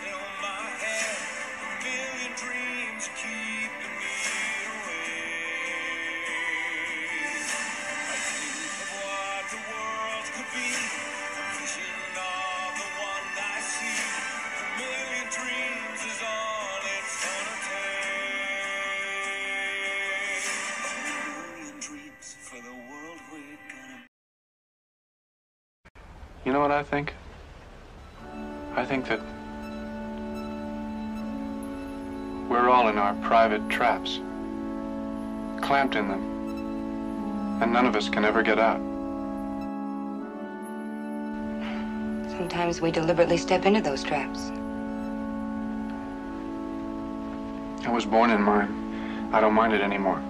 Colors my head. A million dreams keeping me awake. I think of what the world could be, a vision of the one I see. A million dreams is all it's gonna take. A million dreams for the world we're gonna You know what I think? I think that all in our private traps, clamped in them, and none of us can ever get out. Sometimes we deliberately step into those traps. I was born in mine. I don't mind it anymore.